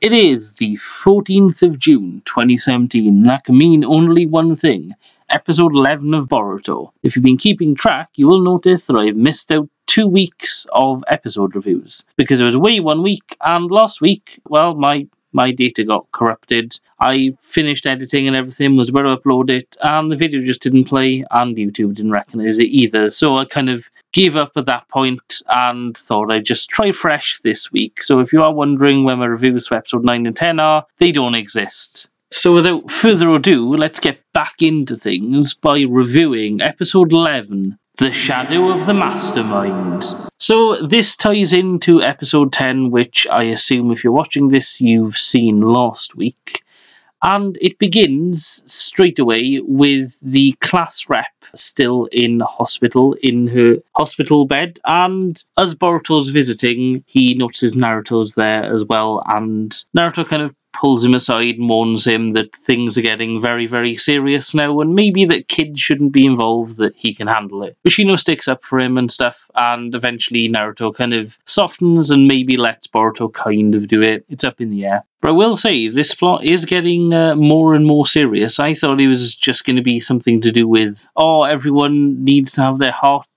It is the 14th of June 2017. That can mean only one thing episode 11 of Boruto. If you've been keeping track, you will notice that I've missed out two weeks of episode reviews because it was away one week, and last week, well, my my data got corrupted. I finished editing and everything, was about to upload it, and the video just didn't play, and YouTube didn't recognize it either. So I kind of gave up at that point and thought I'd just try fresh this week. So if you are wondering when my reviews for episode 9 and 10 are, they don't exist. So without further ado, let's get back into things by reviewing episode 11, The Shadow of the Mastermind. So this ties into episode 10, which I assume if you're watching this, you've seen last week. And it begins straight away with the class rep still in hospital, in her hospital bed. And as Boruto's visiting, he notices Naruto's there as well. And Naruto kind of pulls him aside, and warns him that things are getting very, very serious now, and maybe that Kid shouldn't be involved, that he can handle it. Yoshino sticks up for him and stuff, and eventually Naruto kind of softens and maybe lets Boruto kind of do it. It's up in the air. But I will say, this plot is getting uh, more and more serious. I thought it was just going to be something to do with, oh, everyone needs to have their hearts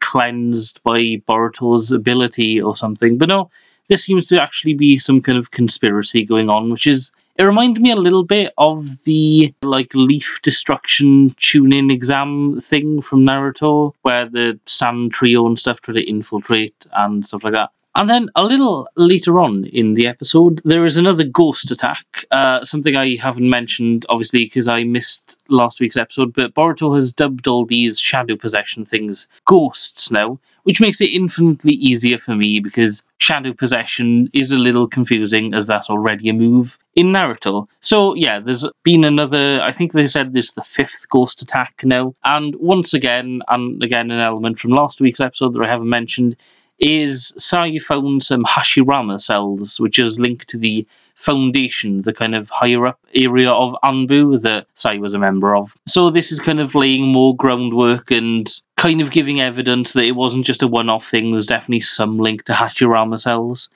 cleansed by Boruto's ability or something. But no, there seems to actually be some kind of conspiracy going on, which is it reminds me a little bit of the like leaf destruction chunin exam thing from Naruto, where the sand trio and stuff try to infiltrate and stuff like that. And then a little later on in the episode, there is another ghost attack. Uh, something I haven't mentioned, obviously, because I missed last week's episode, but Boruto has dubbed all these shadow possession things ghosts now, which makes it infinitely easier for me because shadow possession is a little confusing as that's already a move in Naruto. So, yeah, there's been another, I think they said there's the fifth ghost attack now. And once again, and again, an element from last week's episode that I haven't mentioned is Sai found some Hashirama cells, which is linked to the foundation, the kind of higher up area of Anbu that Sai was a member of. So this is kind of laying more groundwork and kind of giving evidence that it wasn't just a one-off thing. There's definitely some link to Hashirama cells,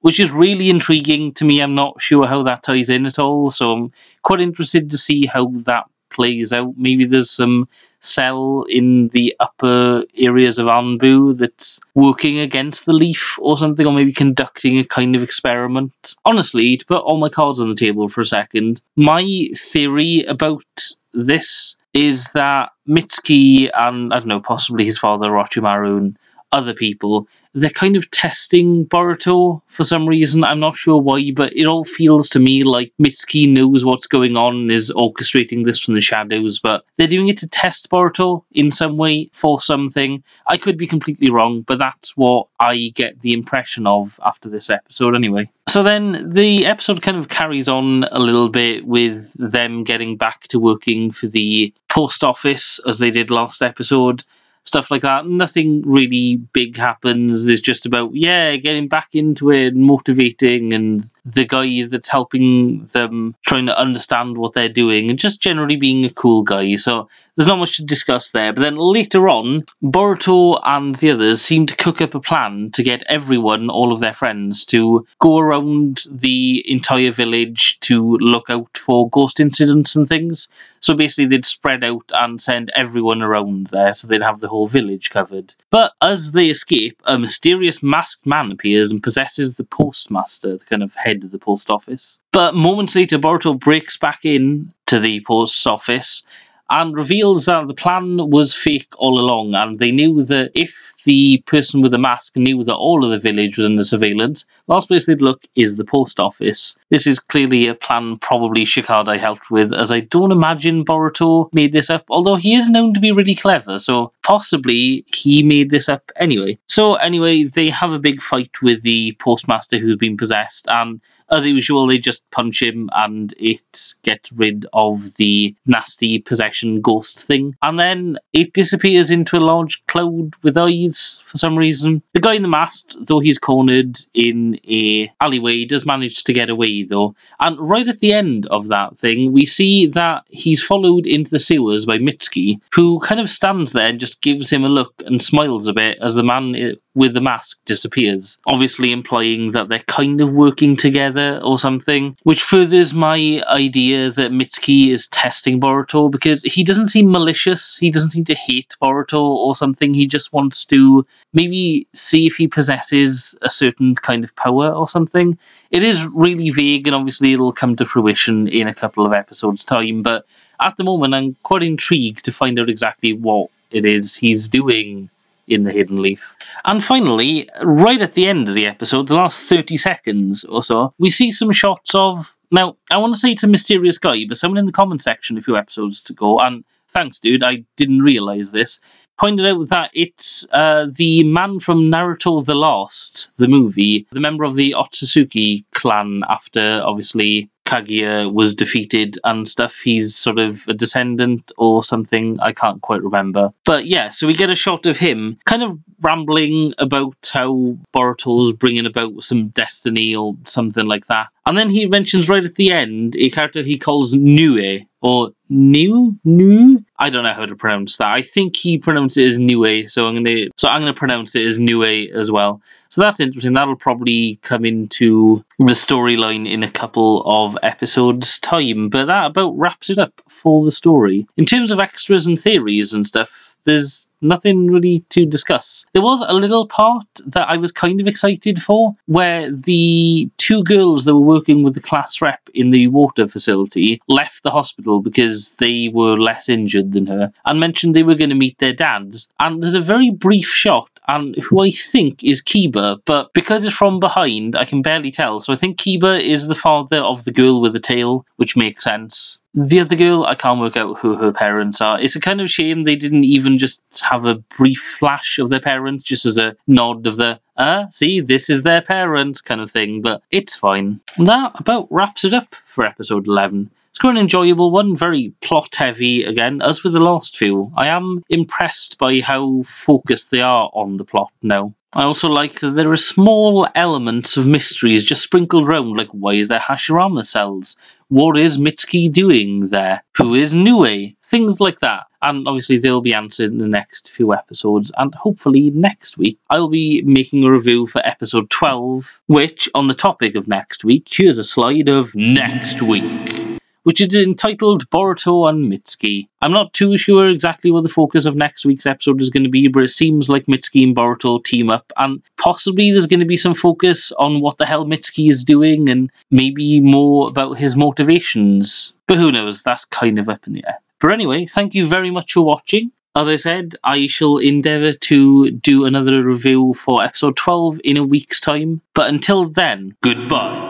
which is really intriguing to me. I'm not sure how that ties in at all, so I'm quite interested to see how that plays out. Maybe there's some cell in the upper areas of Anbu that's working against the leaf or something, or maybe conducting a kind of experiment. Honestly, to put all my cards on the table for a second, my theory about this is that Mitsuki and, I don't know, possibly his father, Orochimaru, and other people they're kind of testing Boruto for some reason. I'm not sure why, but it all feels to me like Mitsuki knows what's going on and is orchestrating this from the shadows, but they're doing it to test Boruto in some way for something. I could be completely wrong, but that's what I get the impression of after this episode anyway. So then the episode kind of carries on a little bit with them getting back to working for the post office as they did last episode stuff like that. Nothing really big happens. It's just about yeah, getting back into it, and motivating, and the guy that's helping them trying to understand what they're doing, and just generally being a cool guy. So there's not much to discuss there. But then later on, Boruto and the others seem to cook up a plan to get everyone, all of their friends, to go around the entire village to look out for ghost incidents and things. So basically, they'd spread out and send everyone around there, so they'd have the whole whole village covered. But as they escape, a mysterious masked man appears and possesses the postmaster, the kind of head of the post office. But moments later, Boruto breaks back in to the post office and reveals that the plan was fake all along, and they knew that if the person with the mask knew that all of the village was under surveillance, the last place they'd look is the post office. This is clearly a plan probably Shikadai helped with, as I don't imagine Boruto made this up, although he is known to be really clever, so possibly he made this up anyway. So anyway, they have a big fight with the postmaster who's been possessed, and as usual, they just punch him and it gets rid of the nasty possession ghost thing. And then it disappears into a large cloud with eyes for some reason. The guy in the mask, though he's cornered in a alleyway, does manage to get away though. And right at the end of that thing, we see that he's followed into the sewers by Mitsuki, who kind of stands there and just gives him a look and smiles a bit as the man with the mask disappears, obviously implying that they're kind of working together or something, which furthers my idea that Mitsuki is testing Boruto because he doesn't seem malicious, he doesn't seem to hate Boruto or something, he just wants to maybe see if he possesses a certain kind of power or something. It is really vague and obviously it'll come to fruition in a couple of episodes' time, but at the moment I'm quite intrigued to find out exactly what it is he's doing in the Hidden Leaf. And finally, right at the end of the episode, the last 30 seconds or so, we see some shots of. Now, I want to say it's a mysterious guy, but someone in the comment section a few episodes to go, and thanks, dude, I didn't realize this, pointed out that it's uh, the man from Naruto the Last, the movie, the member of the Otsutsuki clan after, obviously, Kaguya was defeated and stuff. He's sort of a descendant or something. I can't quite remember. But yeah, so we get a shot of him kind of rambling about how Boruto's bringing about some destiny or something like that. And then he mentions right at the end a character he calls Nue or New New. I don't know how to pronounce that. I think he pronounced it as Nue, so I'm gonna so I'm gonna pronounce it as Nue as well. So that's interesting. That'll probably come into the storyline in a couple of episodes' time. But that about wraps it up for the story. In terms of extras and theories and stuff, there's nothing really to discuss. There was a little part that I was kind of excited for, where the two girls that were working with the class rep in the water facility left the hospital because they were less injured than her and mentioned they were going to meet their dads. And there's a very brief shot, and who I think is Kiba, but because it's from behind, I can barely tell. So I think Kiba is the father of the girl with the tail, which makes sense. The other girl, I can't work out who her parents are. It's a kind of shame they didn't even just have a brief flash of their parents, just as a nod of the, ah, uh, see, this is their parents kind of thing, but it's fine. And that about wraps it up for episode 11. It's quite an enjoyable one, very plot heavy again, as with the last few. I am impressed by how focused they are on the plot now. I also like that there are small elements of mysteries just sprinkled around, like why is there Hashirama cells? What is Mitsuki doing there? Who is Nue? Things like that. And obviously they'll be answered in the next few episodes, and hopefully next week I'll be making a review for episode 12, which, on the topic of next week, here's a slide of next week which is entitled Boruto and Mitsuki. I'm not too sure exactly what the focus of next week's episode is going to be, but it seems like Mitsuki and Boruto team up, and possibly there's going to be some focus on what the hell Mitsuki is doing, and maybe more about his motivations. But who knows, that's kind of up in the air. But anyway, thank you very much for watching. As I said, I shall endeavour to do another review for episode 12 in a week's time. But until then, goodbye.